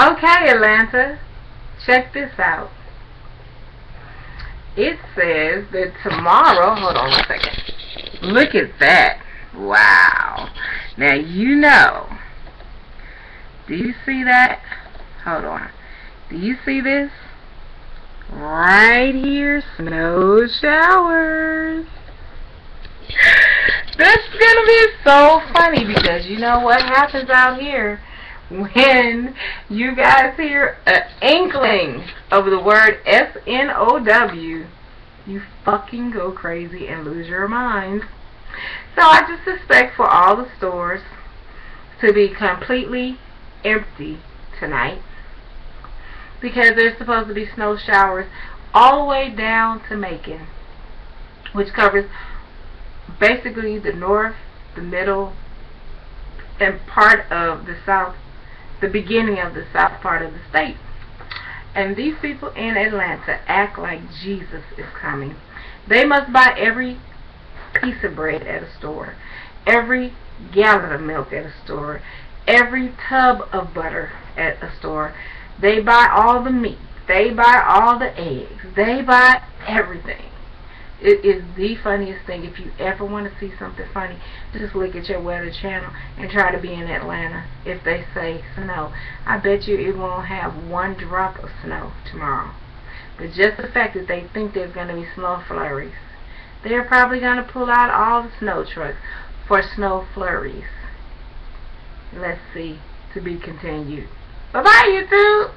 Okay, Atlanta, check this out. It says that tomorrow, hold on a second. Look at that. Wow. Now, you know. Do you see that? Hold on. Do you see this? Right here, snow showers. That's gonna be so funny because you know what happens out here when you guys hear an inkling of the word S-N-O-W, you fucking go crazy and lose your minds. So I just expect for all the stores to be completely empty tonight because there's supposed to be snow showers all the way down to Macon, which covers basically the north, the middle, and part of the south, the beginning of the south part of the state. And these people in Atlanta act like Jesus is coming. They must buy every piece of bread at a store, every gallon of milk at a store, every tub of butter at a store. They buy all the meat. They buy all the eggs. They buy everything. It is the funniest thing. If you ever want to see something funny, just look at your weather channel and try to be in Atlanta. If they say snow, I bet you it won't have one drop of snow tomorrow. But just the fact that they think there's going to be snow flurries, they're probably going to pull out all the snow trucks for snow flurries. Let's see. To be continued. Bye-bye, YouTube.